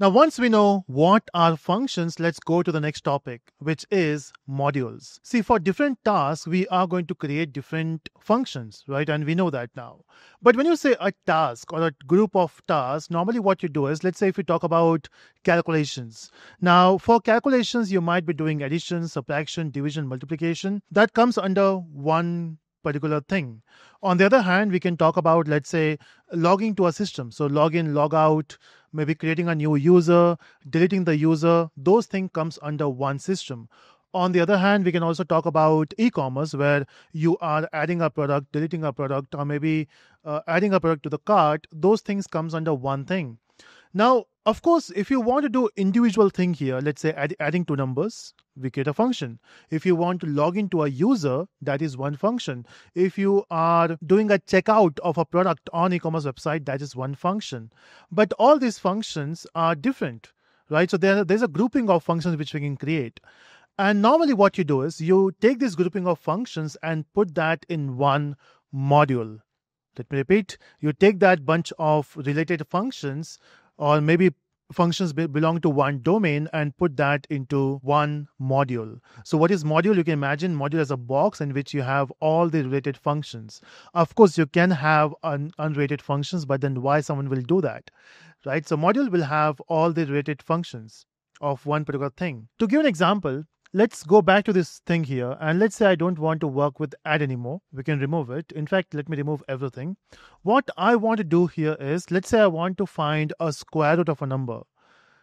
Now, once we know what are functions, let's go to the next topic, which is modules. See, for different tasks, we are going to create different functions, right? And we know that now. But when you say a task or a group of tasks, normally what you do is, let's say if you talk about calculations. Now, for calculations, you might be doing addition, subtraction, division, multiplication. That comes under one particular thing. On the other hand, we can talk about, let's say, logging to a system. So log in, log out, maybe creating a new user, deleting the user. Those things comes under one system. On the other hand, we can also talk about e-commerce where you are adding a product, deleting a product, or maybe uh, adding a product to the cart. Those things comes under one thing. Now, of course, if you want to do individual thing here, let's say add, adding two numbers, we create a function. If you want to log into a user, that is one function. If you are doing a checkout of a product on e-commerce website, that is one function. But all these functions are different, right? So there, there's a grouping of functions which we can create. And normally what you do is you take this grouping of functions and put that in one module. Let me repeat. You take that bunch of related functions or maybe functions be- belong to one domain and put that into one module. So, what is module? You can imagine module as a box in which you have all the related functions. Of course, you can have un- unrelated functions, but then why someone will do that, right? So, module will have all the related functions of one particular thing. To give an example, let's go back to this thing here and let's say I don't want to work with add anymore. We can remove it. In fact, let me remove everything. What I want to do here is let's say I want to find a square root of a number.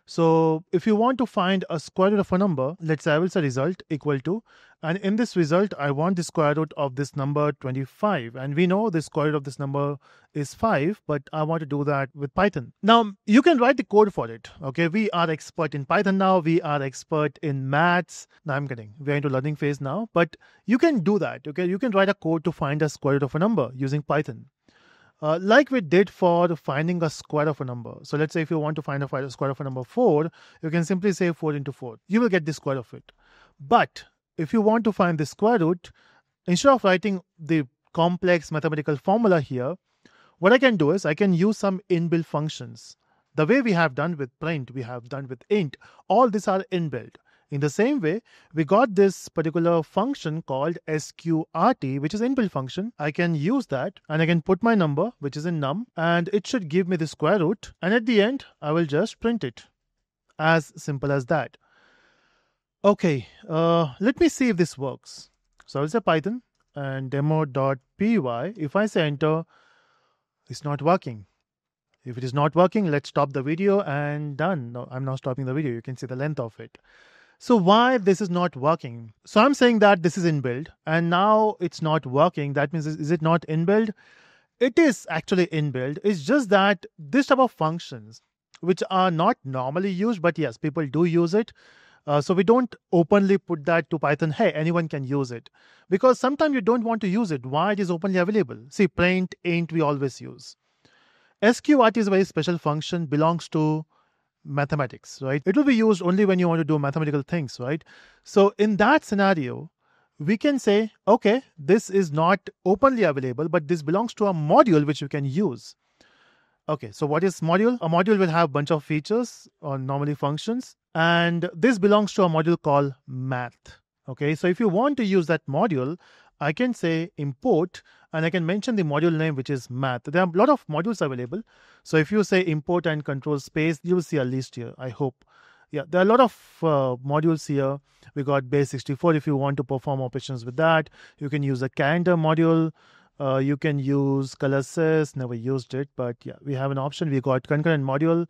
So if you want to find a square root of a number, let's say I will say result equal to, and in this result, I want the square root of this number 25. And we know the square root of this number is 5, but I want to do that with Python. Now, you can write the code for it. Okay, we are expert in Python now. We are expert in maths. Now, I'm kidding. We're into learning phase now, but you can do that. Okay, you can write a code to find a square root of a number using Python. Uh, like we did for finding a square of a number. So let's say if you want to find a square of a number 4, you can simply say 4 into 4. You will get the square of it. But if you want to find the square root, instead of writing the complex mathematical formula here, what I can do is I can use some inbuilt functions. The way we have done with print, we have done with int, all these are inbuilt. In the same way, we got this particular function called sqrt, which is inbuilt function. I can use that and I can put my number, which is in num, and it should give me the square root. And at the end, I will just print it. As simple as that. Okay, uh, let me see if this works. So I'll say Python and demo.py. If I say enter, it's not working. If it is not working, let's stop the video and done. No, I'm not stopping the video. You can see the length of it. So why this is not working? So I'm saying that this is inbuilt and now it's not working. That means is it not inbuilt? It is actually inbuilt. It's just that this type of functions, which are not normally used, but yes, people do use it. Uh, so we don't openly put that to Python, hey, anyone can use it. Because sometimes you don't want to use it. Why it is openly available? See, print, int, we always use. SQRT is a very special function, belongs to mathematics, right? It will be used only when you want to do mathematical things, right? So in that scenario, we can say, okay, this is not openly available, but this belongs to a module which you can use. Okay, so what is module? A module will have bunch of features or normally functions, and this belongs to a module called math. Okay, so if you want to use that module, I can say import and I can mention the module name, which is math. There are a lot of modules available. So if you say import and control space, you will see a list here, I hope. Yeah, there are a lot of uh, modules here. We got base 64 if you want to perform operations with that. You can use a calendar module. Uh, you can use color sys, never used it, but yeah, we have an option. We got concurrent module,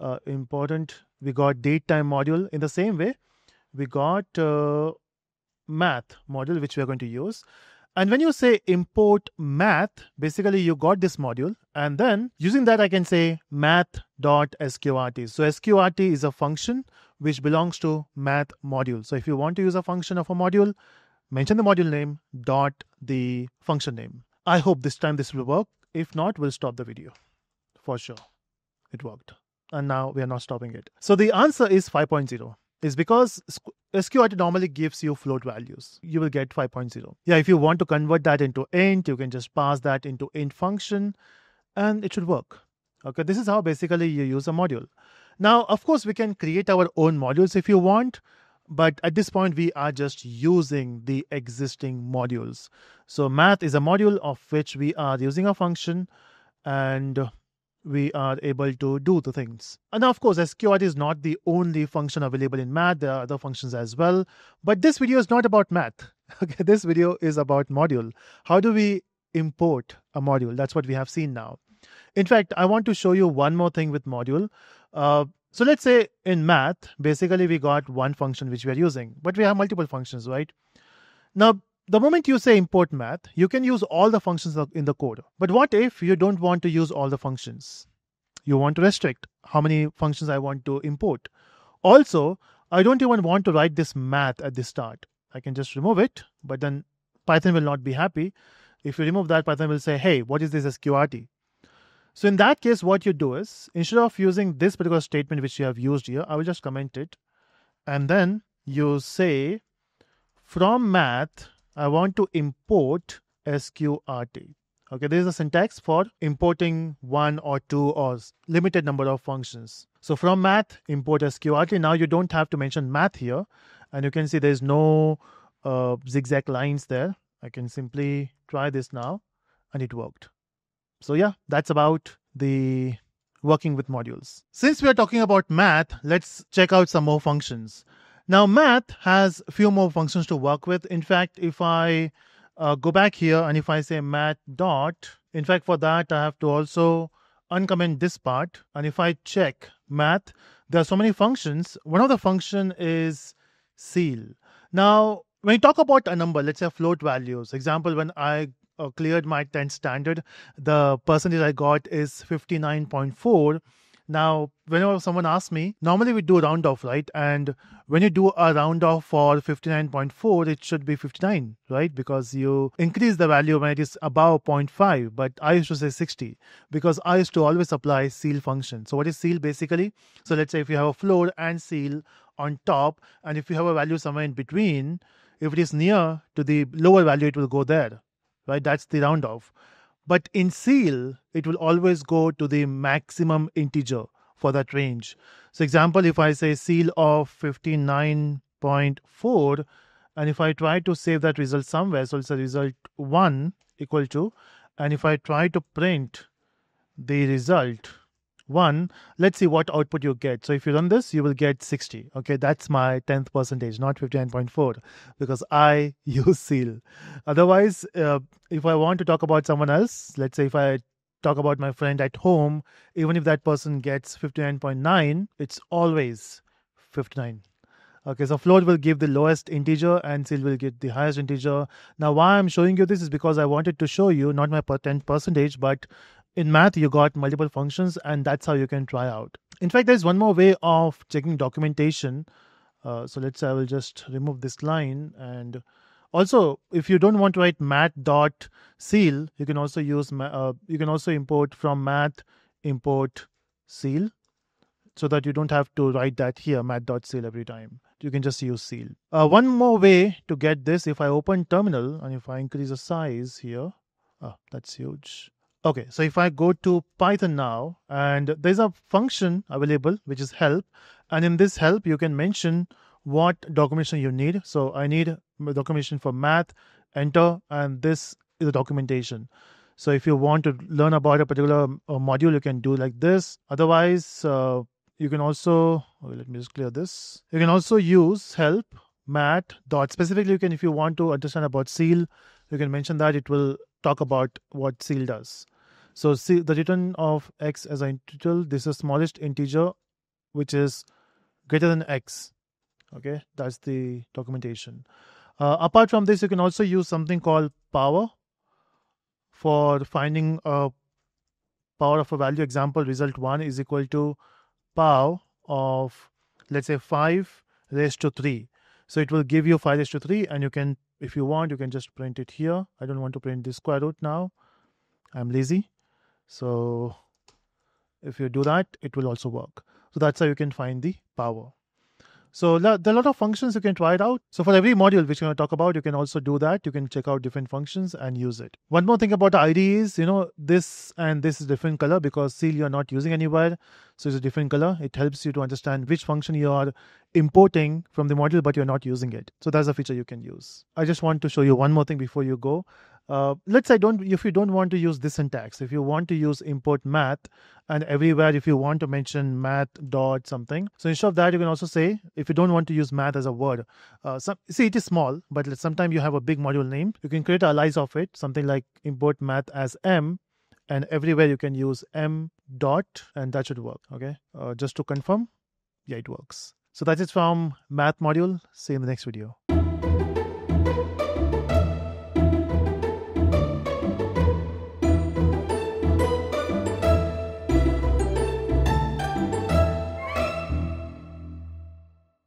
uh, important. We got date time module. In the same way, we got uh, math module, which we are going to use. And when you say import math, basically you got this module. And then using that, I can say math.sqrt. So sqrt is a function which belongs to math module. So if you want to use a function of a module, mention the module name dot the function name. I hope this time this will work. If not, we'll stop the video for sure. It worked. And now we are not stopping it. So the answer is 5.0 is because SQRT normally gives you float values. You will get 5.0. Yeah, if you want to convert that into int, you can just pass that into int function and it should work. Okay, this is how basically you use a module. Now, of course, we can create our own modules if you want, but at this point, we are just using the existing modules. So math is a module of which we are using a function and we are able to do the things. And of course, SQRT is not the only function available in math. There are other functions as well. But this video is not about math. Okay, this video is about module. How do we import a module? That's what we have seen now. In fact, I want to show you one more thing with module. Uh, so let's say in math, basically we got one function which we are using, but we have multiple functions, right? Now, the moment you say import math, you can use all the functions in the code. But what if you don't want to use all the functions? You want to restrict how many functions I want to import. Also, I don't even want to write this math at the start. I can just remove it, but then Python will not be happy. If you remove that, Python will say, hey, what is this SQRT? So in that case, what you do is, instead of using this particular statement which you have used here, I will just comment it. And then you say, from math, I want to import sqrt. Okay, this is the syntax for importing one or two or limited number of functions. So from math, import sqrt. Now you don't have to mention math here. And you can see there's no uh, zigzag lines there. I can simply try this now and it worked. So yeah, that's about the working with modules. Since we are talking about math, let's check out some more functions. Now, math has a few more functions to work with. In fact, if I uh, go back here and if I say math dot, in fact, for that, I have to also uncomment this part. And if I check math, there are so many functions. One of the function is ceil. Now, when you talk about a number, let's say float values, example, when I uh, cleared my 10 standard, the percentage I got is 59.4 now, whenever someone asks me, normally we do a round off, right? And when you do a round off for 59.4, it should be 59, right? Because you increase the value when it is above 0.5. But I used to say 60 because I used to always apply ceil function. So what is ceil basically? So let's say if you have a floor and ceil on top, and if you have a value somewhere in between, if it is near to the lower value, it will go there, right? That's the round off. But in ceil, it will always go to the maximum integer for that range. So example, if I say ceil of 59.4, and if I try to save that result somewhere, so it's a result 1 equal to, and if I try to print the result 1 let's see what output you get. So if you run this you will get 60 okay that's my 10th percentage not 59.4 because i use ceil otherwise uh, if i want to talk about someone else let's say if i talk about my friend at home even if that person gets 59.9 it's always 59 Okay, so floor will give the lowest integer and ceil will get the highest integer. Now, why I'm showing you this is because I wanted to show you not my 10th percentage, but in math you got multiple functions and that's how you can try out. In fact there's one more way of checking documentation. Uh, so let's say i will just remove this line and also if you don't want to write math dot ceil you can also use uh, you can also import from math import ceil so that you don't have to write that here math dot ceil every time. You can just use ceil. uh, one more way to get this if i open terminal and if i increase the size here oh that's huge Okay, so if I go to Python now, and there's a function available which is help, and in this help you can mention what documentation you need. So I need documentation for math, enter, and this is the documentation. So if you want to learn about a particular uh, module, you can do like this. Otherwise, uh, you can also oh, let me just clear this. You can also use help math dot specifically. You can if you want to understand about ceil you can mention that it will talk about what ceil does. So see the return of x as an integer, this is the smallest integer which is greater than x. Okay, that's the documentation. Uh, apart from this, you can also use something called power for finding a power of a value. Example, result 1 is equal to power of, let's say, 5 raised to 3. So it will give you 5 raised to 3 and you can, if you want, you can just print it here. I don't want to print the square root now. I'm lazy. So if you do that, it will also work. So that's how you can find the power. So there are a lot of functions you can try it out. So for every module which we're going to talk about, you can also do that. You can check out different functions and use it. One more thing about the IDE is, you know, this and this is different color because ceil you're not using anywhere. So it's a different color. It helps you to understand which function you are importing from the module, but you're not using it. So that's a feature you can use. I just want to show you one more thing before you go. Uh, let's say don't if you don't want to use this syntax if you want to use import math and everywhere if you want to mention math dot something so instead of that you can also say if you don't want to use math as a word uh, some, see it is small but sometimes you have a big module name. You can create a alias of it something like import math as m and everywhere you can use m dot and that should work okay? Uh, just to confirm yeah it works. So that's it from math module. See you in the next video